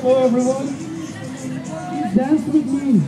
Hello everyone, dance with me.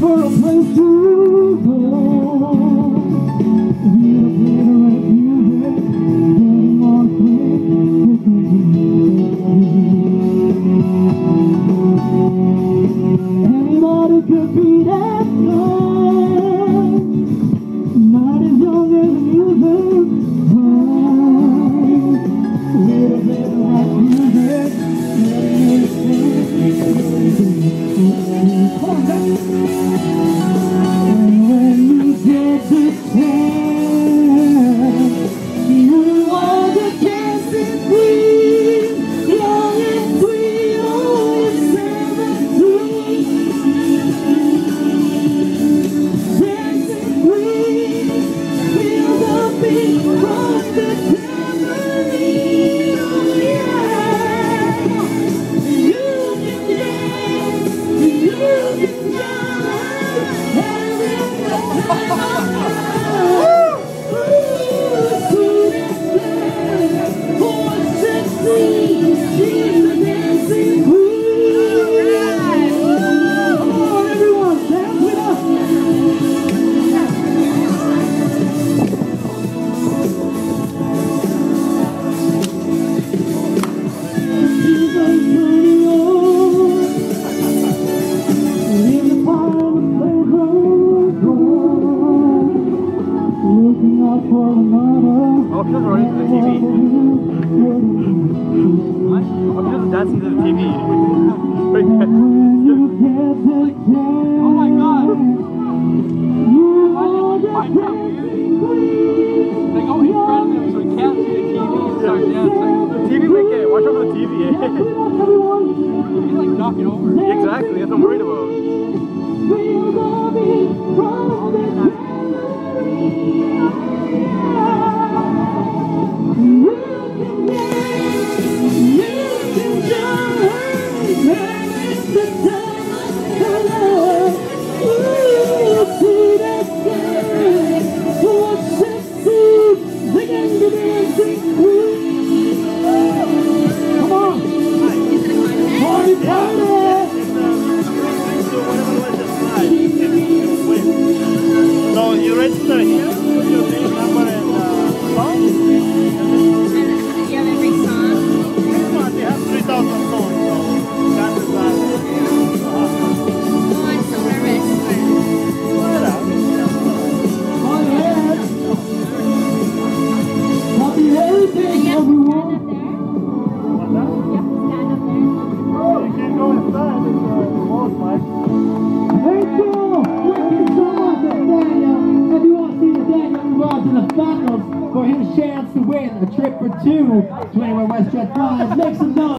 for a place to go. We'll music, getting on a plane. Anybody could be that good. Queen. What? I'm just dancing to the TV. oh in front of so can't see the TV watch the TV. He's like knocking over. Exactly, that's what I'm worried about. Sorry. chance to win a trip for two. Glamour WestJet flies. make some noise.